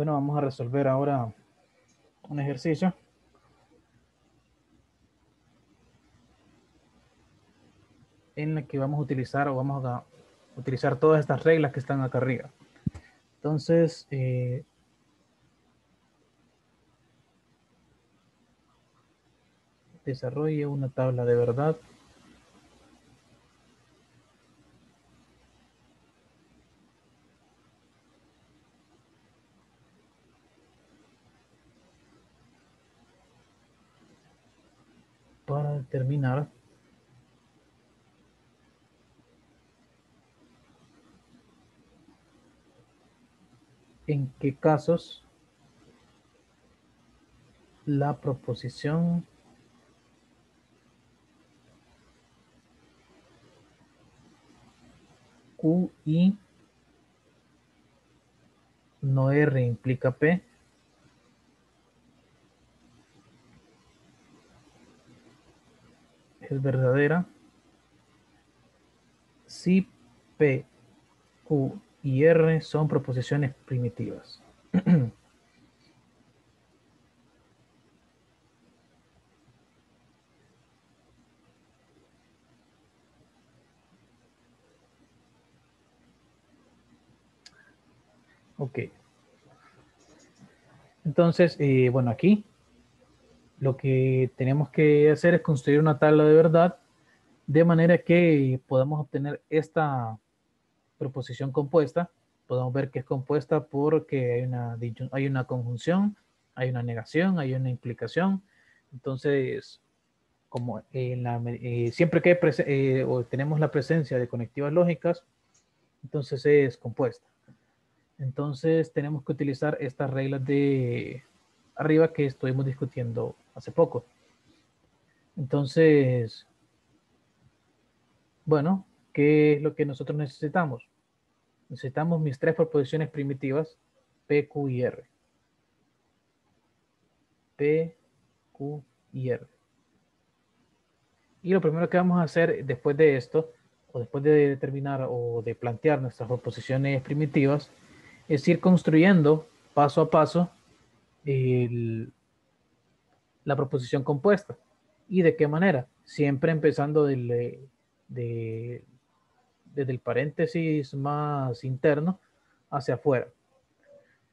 Bueno, vamos a resolver ahora un ejercicio. En el que vamos a utilizar o vamos a utilizar todas estas reglas que están acá arriba. Entonces, eh, desarrolle una tabla de verdad. Para determinar en qué casos la proposición Q y no R implica P. Es verdadera. Si P, Q y R son proposiciones primitivas. Ok. Entonces, eh, bueno, aquí lo que tenemos que hacer es construir una tabla de verdad de manera que podamos obtener esta proposición compuesta. Podemos ver que es compuesta porque hay una, hay una conjunción, hay una negación, hay una implicación. Entonces, como en la, eh, siempre que eh, tenemos la presencia de conectivas lógicas, entonces es compuesta. Entonces tenemos que utilizar estas reglas de arriba que estuvimos discutiendo hace poco. Entonces, bueno, ¿qué es lo que nosotros necesitamos? Necesitamos mis tres proposiciones primitivas, P, Q y R. P, Q y R. Y lo primero que vamos a hacer después de esto, o después de determinar o de plantear nuestras proposiciones primitivas, es ir construyendo paso a paso la proposición compuesta. ¿Y de qué manera? Siempre empezando del, desde el paréntesis más interno hacia afuera.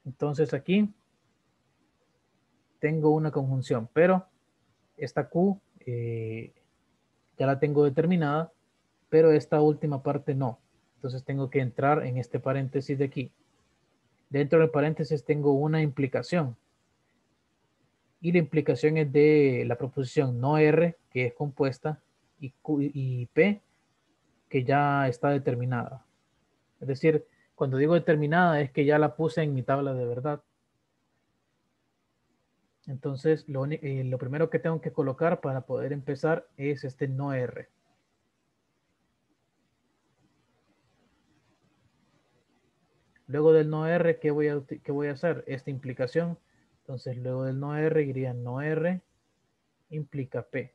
Entonces aquí tengo una conjunción, pero esta Q eh, ya la tengo determinada, pero esta última parte no. Entonces tengo que entrar en este paréntesis de aquí. Dentro del paréntesis tengo una implicación. Y la implicación es de la proposición no R, que es compuesta, y, y P, que ya está determinada. Es decir, cuando digo determinada es que ya la puse en mi tabla de verdad. Entonces, lo, eh, lo primero que tengo que colocar para poder empezar es este no R. Luego del no R, ¿qué voy, a, ¿qué voy a hacer? Esta implicación. Entonces, luego del no R, iría no R implica P.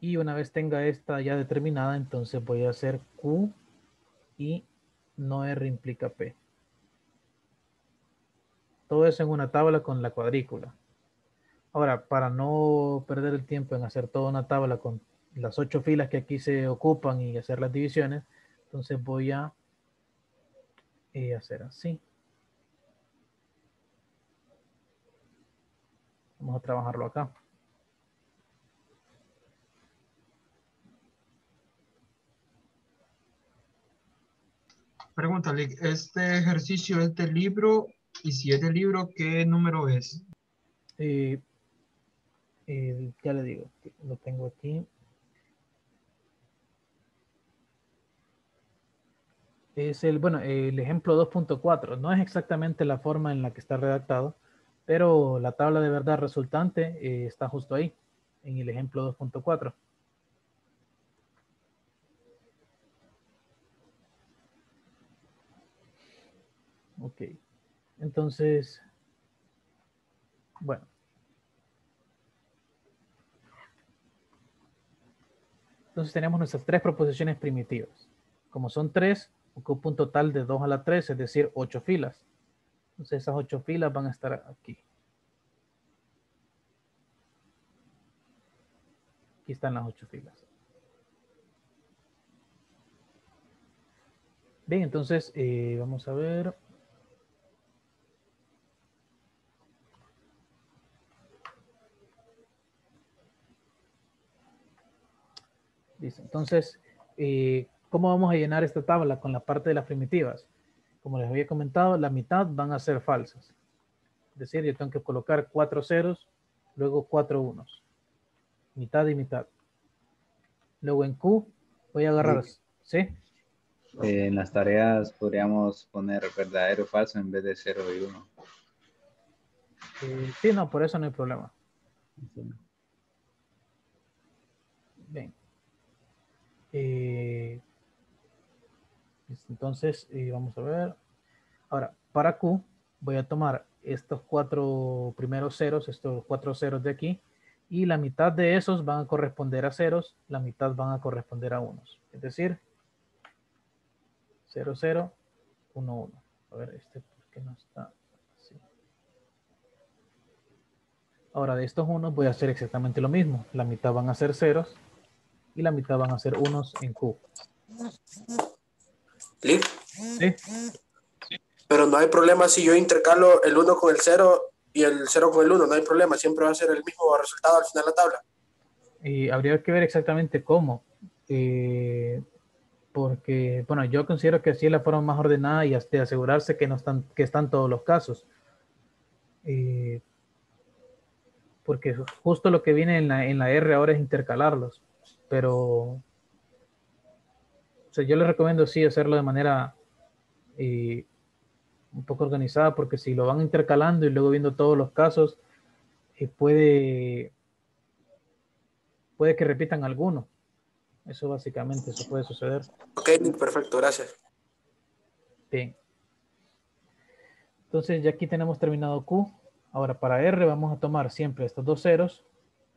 Y una vez tenga esta ya determinada, entonces voy a hacer Q y no R implica P. Todo eso en una tabla con la cuadrícula. Ahora, para no perder el tiempo en hacer toda una tabla con las ocho filas que aquí se ocupan y hacer las divisiones, entonces voy a eh, hacer así. Vamos a trabajarlo acá. Pregunta, ¿este ejercicio es del libro? Y si es del libro, ¿qué número es? Eh, eh, ya le digo, lo tengo aquí. es el, bueno, el ejemplo 2.4. No es exactamente la forma en la que está redactado, pero la tabla de verdad resultante eh, está justo ahí, en el ejemplo 2.4. Ok. Entonces, bueno. Entonces tenemos nuestras tres proposiciones primitivas. Como son tres, ocupa un total de 2 a la 3, es decir, 8 filas. Entonces esas 8 filas van a estar aquí. Aquí están las 8 filas. Bien, entonces eh, vamos a ver. Listo. Entonces, eh, ¿cómo vamos a llenar esta tabla con la parte de las primitivas? Como les había comentado, la mitad van a ser falsas. Es decir, yo tengo que colocar cuatro ceros, luego cuatro unos. Mitad y mitad. Luego en Q voy a agarrar, ¿sí? Eh, en las tareas podríamos poner verdadero o falso en vez de 0 y 1. Eh, sí, no, por eso no hay problema. Bien. Eh, entonces, eh, vamos a ver. Ahora, para Q, voy a tomar estos cuatro primeros ceros, estos cuatro ceros de aquí, y la mitad de esos van a corresponder a ceros, la mitad van a corresponder a unos. Es decir, 0, 0, 1, 1. A ver, este, ¿por qué no está así? Ahora, de estos unos voy a hacer exactamente lo mismo. La mitad van a ser ceros y la mitad van a ser unos en Q. ¿Sí? ¿Sí? Pero no hay problema si yo intercalo el 1 con el 0 y el 0 con el 1, no hay problema, siempre va a ser el mismo resultado al final de la tabla. Y habría que ver exactamente cómo. Eh, porque, bueno, yo considero que así es la forma más ordenada y de asegurarse que no están, que están todos los casos. Eh, porque justo lo que viene en la, en la R ahora es intercalarlos, pero sea, yo les recomiendo sí hacerlo de manera eh, un poco organizada, porque si lo van intercalando y luego viendo todos los casos, eh, puede, puede que repitan algunos. Eso básicamente, eso puede suceder. Ok, perfecto, gracias. Bien. Entonces ya aquí tenemos terminado Q. Ahora para R vamos a tomar siempre estos dos ceros,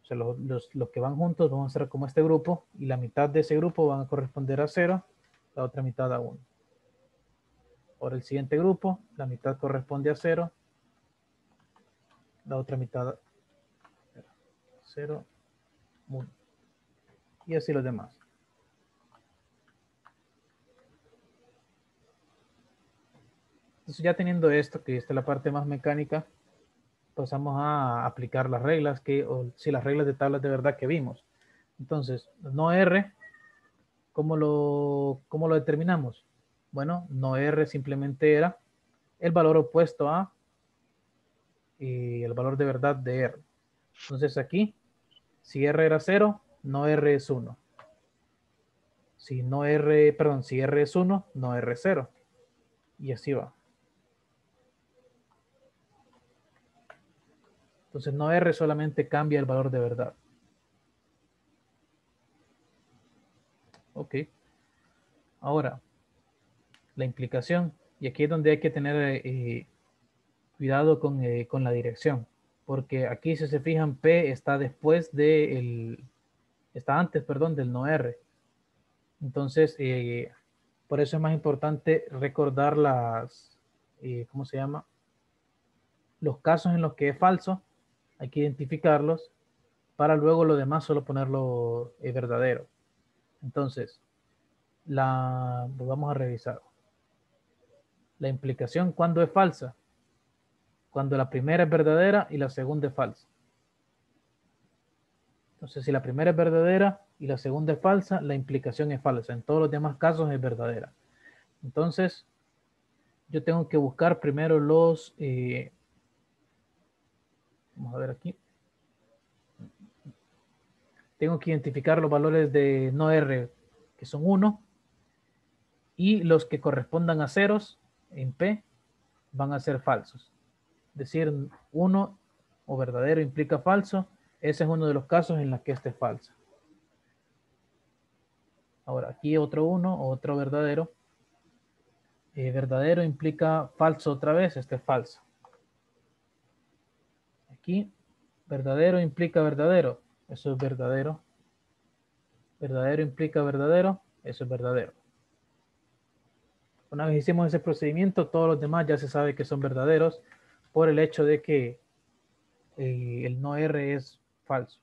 o sea, los, los, que van juntos vamos a hacer como este grupo y la mitad de ese grupo van a corresponder a cero, la otra mitad a 1. Ahora el siguiente grupo, la mitad corresponde a cero, la otra mitad a 0, 1 y así los demás. Entonces ya teniendo esto, que esta es la parte más mecánica, pasamos a aplicar las reglas, que, o si las reglas de tablas de verdad que vimos. Entonces, no R, ¿cómo lo, cómo lo determinamos? Bueno, no R simplemente era el valor opuesto a y el valor de verdad de R. Entonces aquí, si R era 0, no R es 1. Si no R, perdón, si R es 1, no R es 0. Y así va. Entonces no R solamente cambia el valor de verdad. Ok. Ahora, la implicación. Y aquí es donde hay que tener eh, cuidado con, eh, con, la dirección. Porque aquí si se fijan, P está después del está antes, perdón, del no R. Entonces, eh, por eso es más importante recordar las, ¿cómo se llama? Los casos en los que es falso, hay que identificarlos para luego lo demás solo ponerlo verdadero. Entonces, la, vamos a revisar. La implicación, ¿cuándo es falsa? Cuando la primera es verdadera y la segunda es falsa. Entonces, si la primera es verdadera y la segunda es falsa, la implicación es falsa. En todos los demás casos es verdadera. Entonces, yo tengo que buscar primero los... Eh, vamos a ver aquí. Tengo que identificar los valores de no R, que son 1, y los que correspondan a ceros en P van a ser falsos. Es decir, 1 o verdadero implica falso ese es uno de los casos en los que este es falso. Ahora, aquí otro uno, otro verdadero. Eh, verdadero implica falso otra vez, este es falso. Aquí, verdadero implica verdadero, eso es verdadero. Verdadero implica verdadero, eso es verdadero. Una vez hicimos ese procedimiento, todos los demás ya se sabe que son verdaderos por el hecho de que eh, el no R es falso.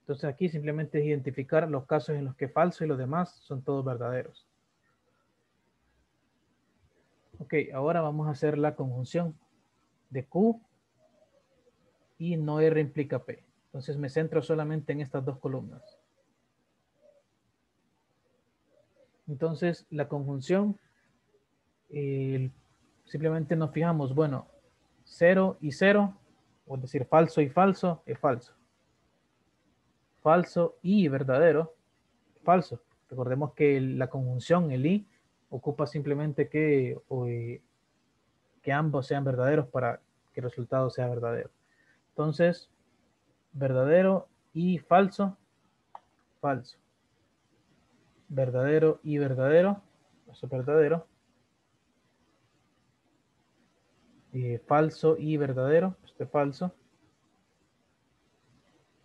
Entonces aquí simplemente es identificar los casos en los que falso y los demás son todos verdaderos. Ok, ahora vamos a hacer la conjunción de Q y no R implica P. Entonces me centro solamente en estas dos columnas. Entonces la conjunción, simplemente nos fijamos, bueno, 0 y 0, o decir falso y falso, es falso. Falso y verdadero, falso. Recordemos que la conjunción, el i, ocupa simplemente que, eh, que ambos sean verdaderos para que el resultado sea verdadero. Entonces, verdadero y falso, falso. Verdadero y verdadero, eso es verdadero. Eh, falso y verdadero, este falso.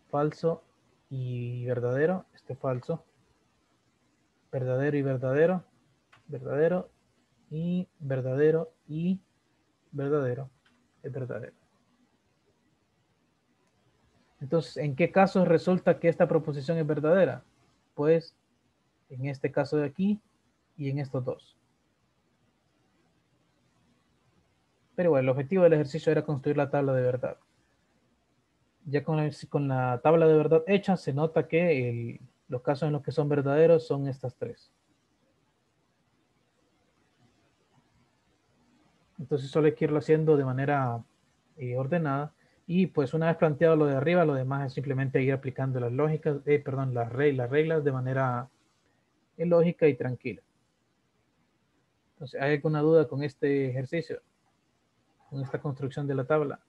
Falso y verdadero, este falso. Verdadero y verdadero, verdadero y verdadero y verdadero, es verdadero. Entonces, ¿en qué casos resulta que esta proposición es verdadera? Pues en este caso de aquí y en estos dos. Pero bueno, el objetivo del ejercicio era construir la tabla de verdad. Ya con la, tabla de verdad hecha, se nota que los casos en los que son verdaderos son estas tres. Entonces solo hay que irlo haciendo de manera eh, ordenada y pues una vez planteado lo de arriba, lo demás es simplemente ir aplicando las lógicas, eh, perdón, las, reglas, de manera eh, lógica y tranquila. Entonces, ¿hay alguna duda con este ejercicio? Con esta construcción de la tabla.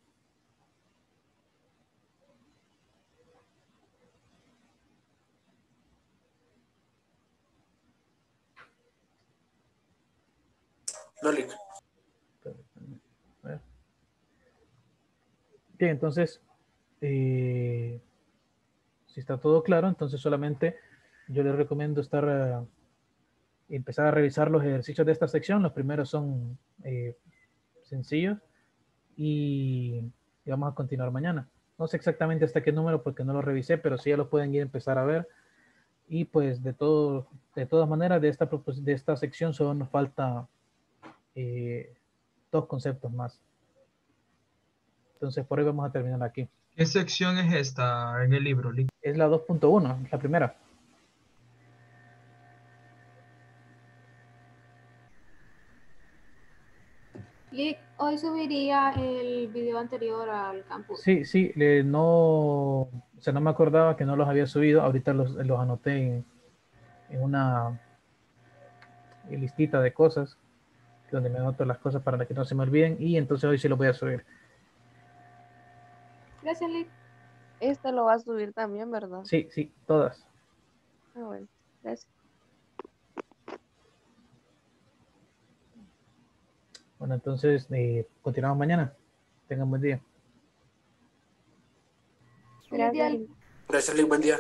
Bien, entonces, eh, si está todo claro, entonces solamente yo les recomiendo estar, eh, empezar a revisar los ejercicios de esta sección. Los primeros son eh, sencillos y, vamos a continuar mañana. No sé exactamente hasta qué número porque no lo revisé, pero sí ya lo pueden ir a empezar a ver. Y pues de, todo, de todas maneras, de esta, de esta sección solo nos falta dos conceptos más. Entonces, por hoy vamos a terminar aquí. ¿Qué sección es esta en el libro? Es la 2.1, la primera. Lick, hoy subiría el video anterior al campus. Sí, sí, no, o sea, no me acordaba que no los había subido. Ahorita los, los anoté en, en una listita de cosas donde me anoto las cosas para que no se me olviden y entonces hoy sí los voy a subir. Gracias, Lick. Este lo va a subir también, ¿verdad? Sí, sí, todas. Ah, bueno, gracias. Bueno, entonces eh, continuamos mañana. Tengan buen día. Gracias. Gracias, Lick. Buen día.